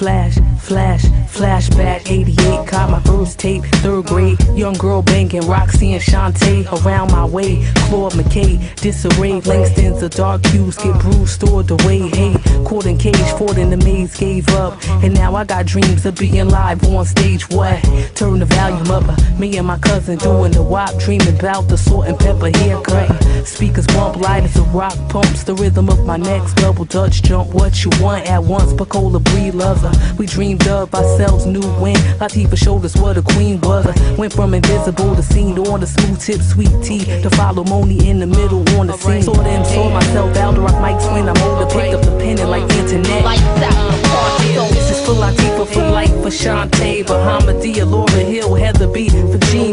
Flash, flash, flashback. 88, caught my first tape. Third grade, young girl banging Roxy and Shanté around my way. Claude McKay, disarray. Langston's the dark cues get bruised, stored away. Hey, caught in cage, fought in the maze, gave up. And now I got dreams of being live on stage. What? Turn the volume up. Uh, me and my cousin doing the wop, dreaming about the salt and pepper haircut. Speakers bump light as a rock pumps the rhythm of my next double dutch jump. What you want at once, Pacola Bree loves her. We dreamed of ourselves, new win. Latifah showed us what a queen was. Went from invisible to seen on the smooth tip, sweet tea. To follow Monie in the middle on the scene. Saw them, saw myself out rock mics when I'm older. Picked up the pen and like internet. This is for Latifah, for life, for Shanté, Bahamadia, Lauryn Hill, Heather B, for Jean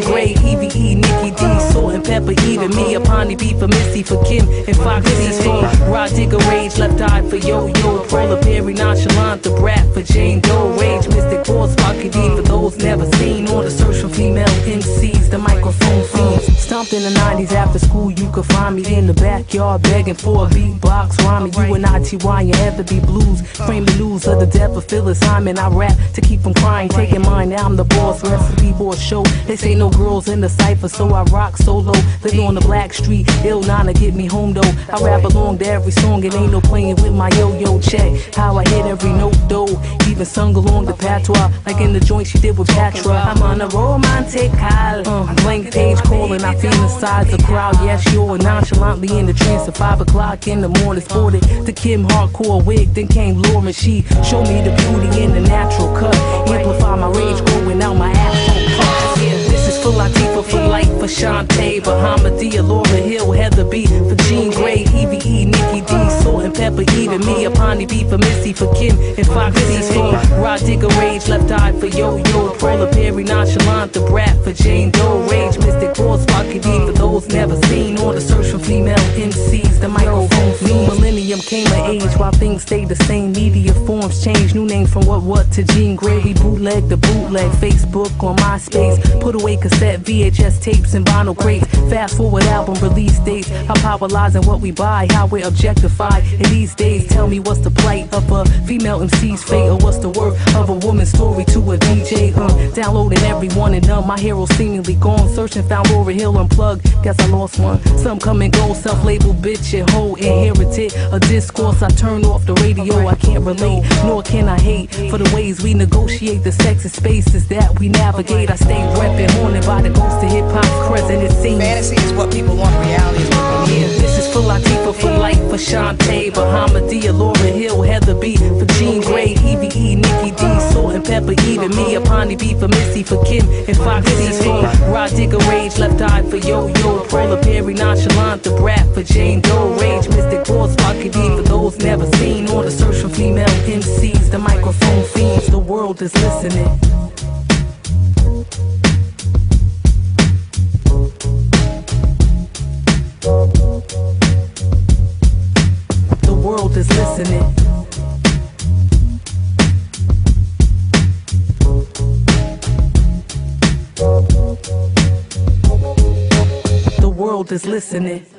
EVE, Nikki D, Salt-N-Pepa, even me, Apani B, for Missy, for Kim, and Foxy, for Rah Digga, Rage, Left Eye, for Yo Yo, Paula Perry, Nonchalant, Da Brat, for Jane Doe, Rage, Mystic Force, Pocket D, for those never seen, on the search for female MCs, the microphone fiends. In the 90s after school, you could find me in the backyard begging for a beatbox rhyming. You and I, TY, and Heather B Blues, frame the news of the death of Phyllis Hyman. I rap to keep from crying, taking mine. Now I'm the boss, recipe for a show. They say no girls in the cipher, so I rock solo. Live on the black street, ill to get me home though. I rap along to every song, it ain't no playing with my yo yo check. How I hit every note though, even sung along the patois, like in the joint she did with Patra. I'm on a romantic high, uh, blank page calling, I feel inside the crowd. Yes, you're nonchalantly in the trance at five o'clock in the morning. Sported the Kim hardcore wig, then came Lauren. She showed me the beauty in the natural cut, amplify my rage, growing out my afro is for Latifah, for life, for Shanté, Bahamadia, Lauryn Hill, Heather B, for Jean Grae, Nikki Pepa, even me, Apani B, for Missy, for Kim, and Foxy, for Rah Digga, Rage, Left Eye, for Yo Yo, Paula Perry, Nonchalant, Da Brat, for Jane Doe, Rage, Mystic Force, Pocket D, for those never seen, on the search for female MCs, the microphone. Millennium came of age while things stayed the same. Media forms changed, new names from what what to Jean Grae. We bootleg the bootleg, Facebook on MySpace. Put away cassette, VHS tapes, and vinyl crates. Fast forward album release dates. How popularizing what we buy, how we're objectified. In these days, tell me what's the plight of a female MC's fate, or what's the worth of a woman's story to a DJ? Uh, downloading every one and none. My hero seemingly gone. Searching, found Lauryn Hill unplugged. Guess I lost one. Some come and go, self-labeled bitch and hoe inherited a discourse. I turn off the radio. I can't relate, nor can I hate for the ways we negotiate the sexy spaces that we navigate. I stay repping, haunted by the ghost of hip hop's crescent. It seems. Fantasy is what people want, reality is what Yeah, need. this is for Latifah, for life, for Shanté, Bahamadia, Lauryn Hill, Heather B, for Jean Grae, EVE, Nikki D, Salt-N-Pepa, even me, Apani B, for Missy, for Kim, and Foxy, for Rah Digga, Rage, Left Eye, for Yo Yo, Paula Perry, Nonchalant, Da Brat, for Jane Doe, Rage, Mystic world is listening. The world is listening. The world is listening.